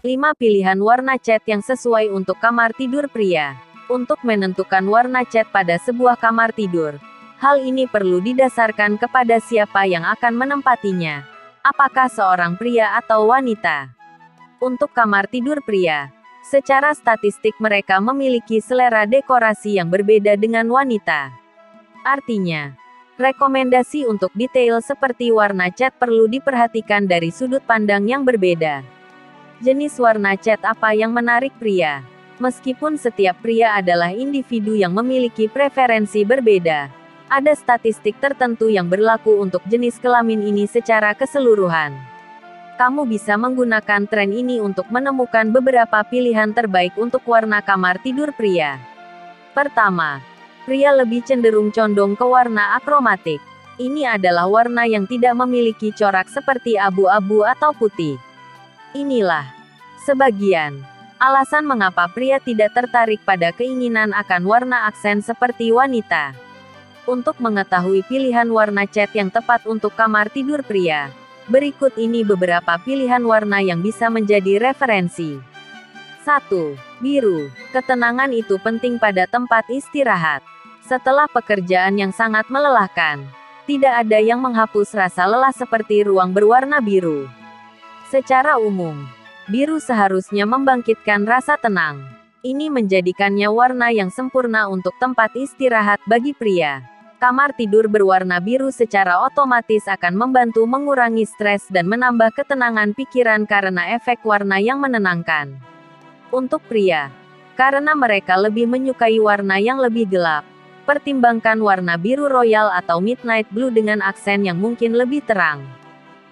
5 pilihan warna cat yang sesuai untuk kamar tidur pria. Untuk menentukan warna cat pada sebuah kamar tidur, hal ini perlu didasarkan kepada siapa yang akan menempatinya. Apakah seorang pria atau wanita? Untuk kamar tidur pria, secara statistik mereka memiliki selera dekorasi yang berbeda dengan wanita. Artinya, rekomendasi untuk detail seperti warna cat perlu diperhatikan dari sudut pandang yang berbeda. Jenis warna cat apa yang menarik pria? Meskipun setiap pria adalah individu yang memiliki preferensi berbeda, ada statistik tertentu yang berlaku untuk jenis kelamin ini secara keseluruhan. Kamu bisa menggunakan tren ini untuk menemukan beberapa pilihan terbaik untuk warna kamar tidur pria. Pertama, pria lebih cenderung condong ke warna akromatik. Ini adalah warna yang tidak memiliki corak seperti abu-abu atau putih. Inilah sebagian alasan mengapa pria tidak tertarik pada keinginan akan warna aksen seperti wanita. Untuk mengetahui pilihan warna cat yang tepat untuk kamar tidur pria, berikut ini beberapa pilihan warna yang bisa menjadi referensi. 1. Biru. Ketenangan itu penting pada tempat istirahat. Setelah pekerjaan yang sangat melelahkan, tidak ada yang menghapus rasa lelah seperti ruang berwarna biru. Secara umum, biru seharusnya membangkitkan rasa tenang. Ini menjadikannya warna yang sempurna untuk tempat istirahat bagi pria. Kamar tidur berwarna biru secara otomatis akan membantu mengurangi stres dan menambah ketenangan pikiran karena efek warna yang menenangkan. Untuk pria, karena mereka lebih menyukai warna yang lebih gelap, pertimbangkan warna biru royal atau midnight blue dengan aksen yang mungkin lebih terang.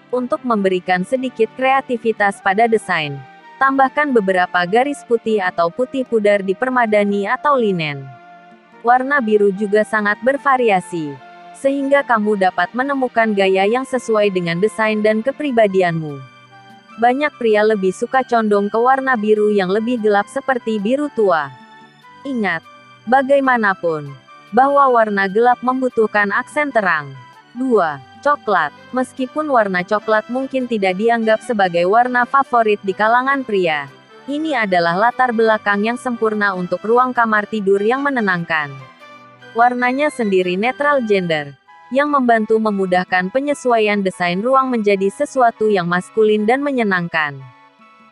Untuk memberikan sedikit kreativitas pada desain, tambahkan beberapa garis putih atau putih pudar di permadani atau linen. Warna biru juga sangat bervariasi, sehingga kamu dapat menemukan gaya yang sesuai dengan desain dan kepribadianmu. Banyak pria lebih suka condong ke warna biru yang lebih gelap seperti biru tua. Ingat, bagaimanapun, bahwa warna gelap membutuhkan aksen terang. 2. Coklat. Meskipun warna coklat mungkin tidak dianggap sebagai warna favorit di kalangan pria, ini adalah latar belakang yang sempurna untuk ruang kamar tidur yang menenangkan. Warnanya sendiri netral gender, yang membantu memudahkan penyesuaian desain ruang menjadi sesuatu yang maskulin dan menyenangkan.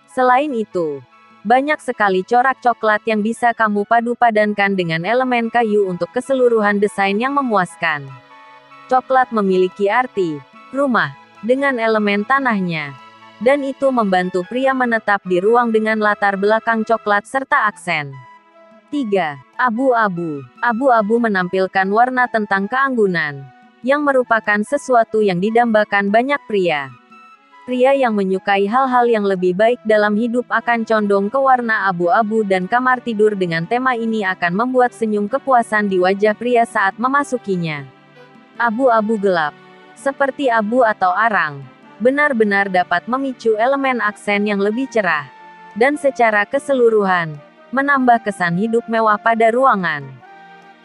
Selain itu, banyak sekali corak coklat yang bisa kamu padu-padankan dengan elemen kayu untuk keseluruhan desain yang memuaskan. Coklat memiliki arti rumah dengan elemen tanahnya, dan itu membantu pria menetap di ruang dengan latar belakang coklat serta aksen. 3. Abu-abu. Abu-abu menampilkan warna tentang keanggunan yang merupakan sesuatu yang didambakan banyak pria. Pria yang menyukai hal-hal yang lebih baik dalam hidup akan condong ke warna abu-abu dan kamar tidur dengan tema ini akan membuat senyum kepuasan di wajah pria saat memasukinya. Abu-abu gelap, seperti abu atau arang, benar-benar dapat memicu elemen aksen yang lebih cerah, dan secara keseluruhan, menambah kesan hidup mewah pada ruangan.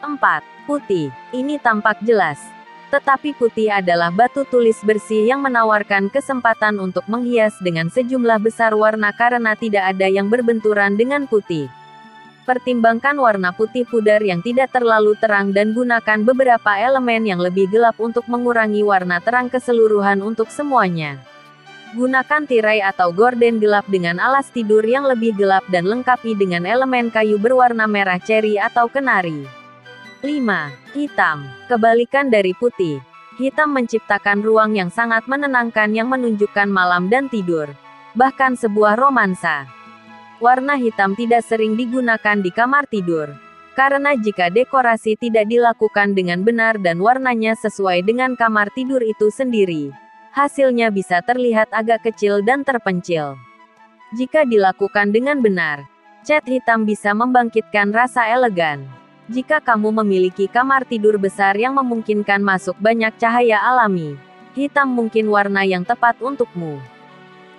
4. Putih. Ini tampak jelas, tetapi putih adalah batu tulis bersih yang menawarkan kesempatan untuk menghias dengan sejumlah besar warna karena tidak ada yang berbenturan dengan putih. Pertimbangkan warna putih pudar yang tidak terlalu terang dan gunakan beberapa elemen yang lebih gelap untuk mengurangi warna terang keseluruhan untuk semuanya. Gunakan tirai atau gorden gelap dengan alas tidur yang lebih gelap dan lengkapi dengan elemen kayu berwarna merah ceri atau kenari. 5. Hitam. Kebalikan dari putih. Hitam menciptakan ruang yang sangat menenangkan yang menunjukkan malam dan tidur. Bahkan sebuah romansa. Warna hitam tidak sering digunakan di kamar tidur. Karena jika dekorasi tidak dilakukan dengan benar dan warnanya sesuai dengan kamar tidur itu sendiri, hasilnya bisa terlihat agak kecil dan terpencil. Jika dilakukan dengan benar, cat hitam bisa membangkitkan rasa elegan. Jika kamu memiliki kamar tidur besar yang memungkinkan masuk banyak cahaya alami, hitam mungkin warna yang tepat untukmu.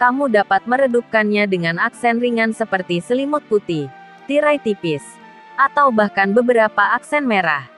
Kamu dapat meredupkannya dengan aksen ringan seperti selimut putih, tirai tipis, atau bahkan beberapa aksen merah.